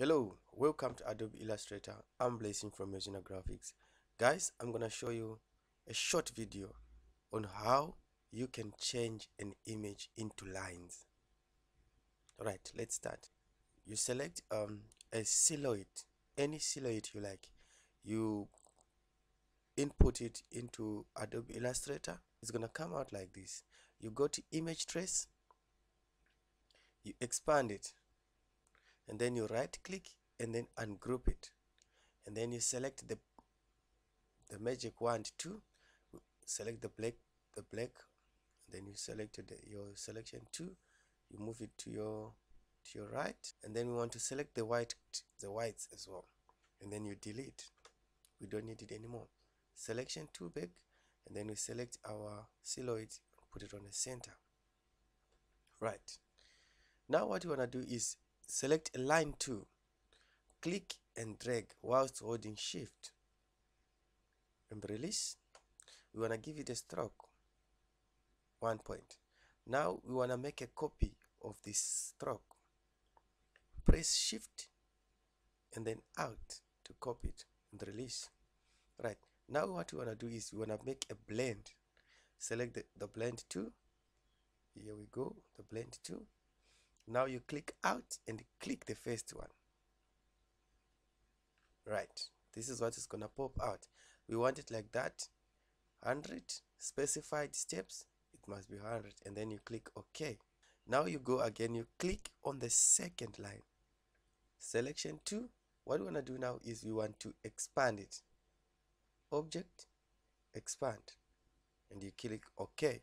Hello, welcome to Adobe Illustrator. I'm Blessing from Yozriner Graphics. Guys, I'm gonna show you a short video on how you can change an image into lines. Alright, let's start. You select um, a silhouette, any silhouette you like. You input it into Adobe Illustrator. It's gonna come out like this. You go to image trace, you expand it and then you right click and then ungroup it. And then you select the the magic wand tool select the black the black then you select your selection tool you move it to your to your right and then we want to select the white the whites as well. And then you delete. We don't need it anymore. Selection tool back and then we select our silhouette put it on the center. Right. Now what you want to do is select a line tool click and drag whilst holding shift. And release. We want to give it a stroke. One point. Now we want to make a copy of this stroke. Press shift and then out to copy it and release. Right. Now what we want to do is we want to make a blend. Select the, the blend tool here we go. The blend tool now you click out and click the first one. Right. This is what is gonna pop out. We want it like that. 100 specified steps. It must be 100 and then you click ok. Now you go again. You click on the second line. Selection tool what we want to do now is we want to expand it. Object expand. And you click ok.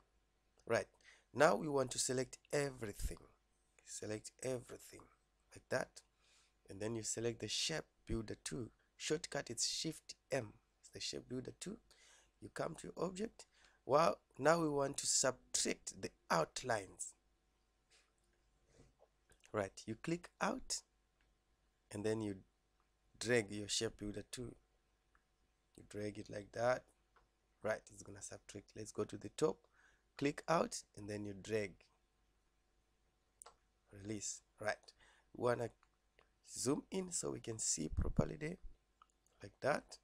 Right. Now we want to select everything select everything like that and then you select the shape builder tool. Shortcut it's shift m it's the shape builder tool. You come to your object. Well now we want to subtract the outlines. Right you click out and then you drag your shape builder tool. You drag it like that. Right it's gonna subtract. Let's go to the top. Click out and then you drag release right? We want to zoom in so we can see properly there like that.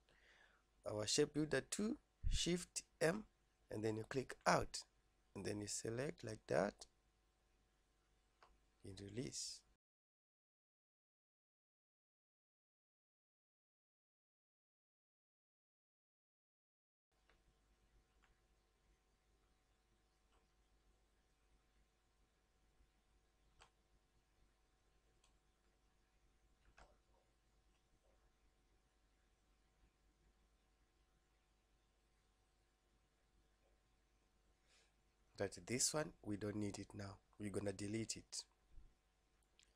Our shape builder tool shift m and then you click out. And then you select like that. And release that this one we don't need it now. We're gonna delete it.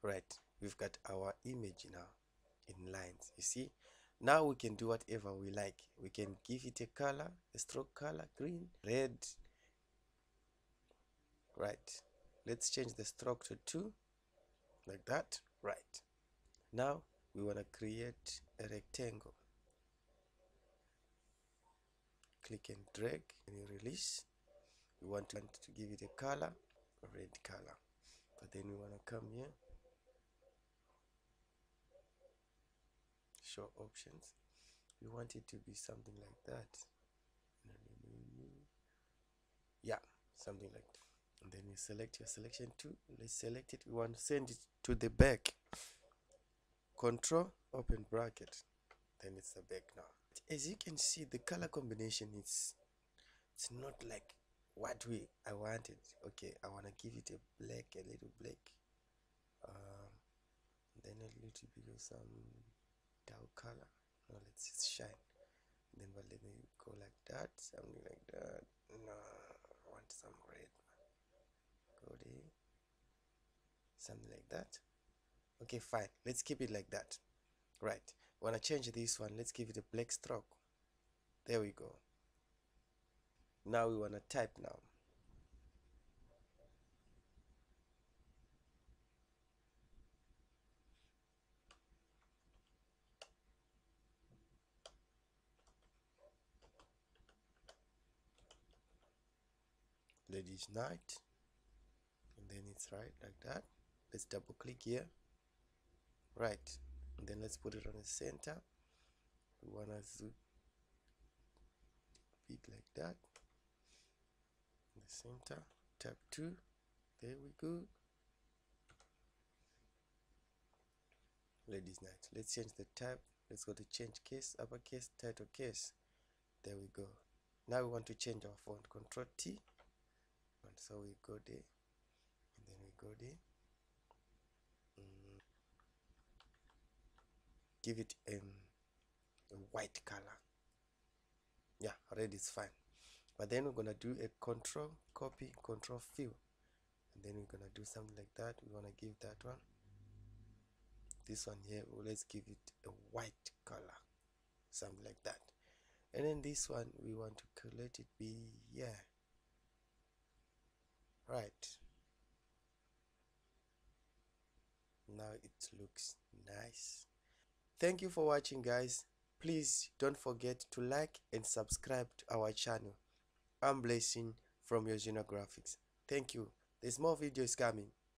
Right we've got our image now in lines you see? Now we can do whatever we like. We can give it a color a stroke color green red. Right let's change the stroke to 2 like that. Right now we want to create a rectangle. Click and drag and release we want to, to give it a color red color. But then we want to come here show options. We want it to be something like that. Yeah something like that. And then you select your selection tool let's select it. We want to send it to the back. Control open bracket. Then it's the back now. As you can see the color combination is it's not like what we I wanted okay I want to give it a black a little black. Um, then a little bit of some dark color. No let's just shine. Then but let me go like that something like that. No I want some red go there. Something like that. Okay fine. Let's keep it like that. Right. Want to change this one? Let's give it a black stroke. There we go now we want to type now. Ladies night. And then it's right like that. Let's double click here. Right. And then let's put it on the center. We want to zoom it like that the center tab 2 there we go. Ladies night. Let's change the tab. Let's go to change case uppercase title case. There we go. Now we want to change our font. Control T. And so we go there. And then we go there. Mm. give it um, a white color. Yeah red is fine but then we're gonna do a control copy control fill. And then we're gonna do something like that. We want to give that one. This one here let's give it a white color. Something like that. And then this one we want to let it be yeah right. Now it looks nice. Thank you for watching guys. Please don't forget to like and subscribe to our channel i'm blessing from your graphics. Thank you. There's more videos coming